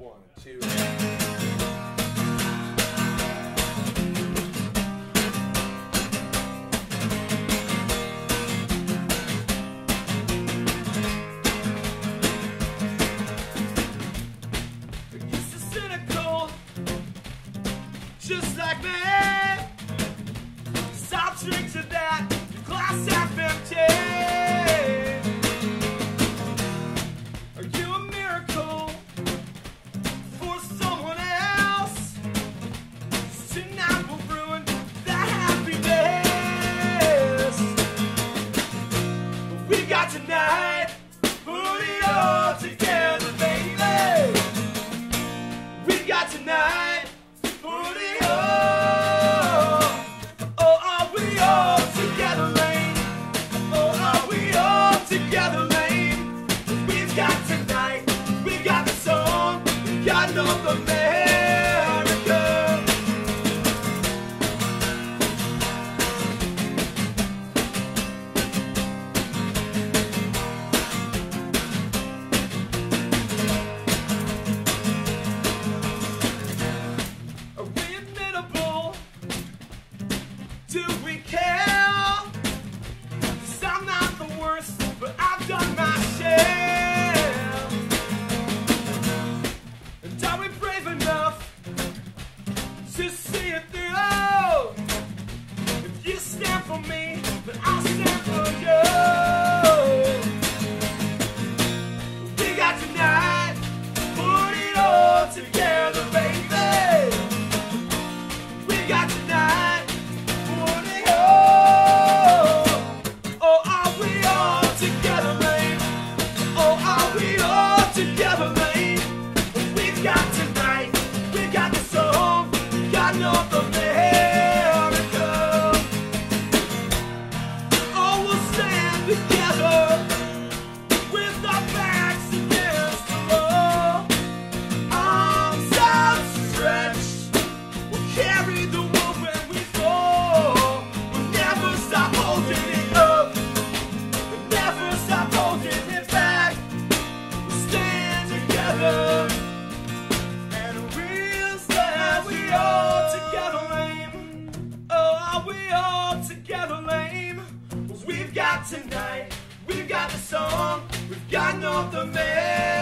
One, two. Cynical, just like me, soft drinks of that glass half empty. Don't make me. tonight. We've got the song, we've got North America.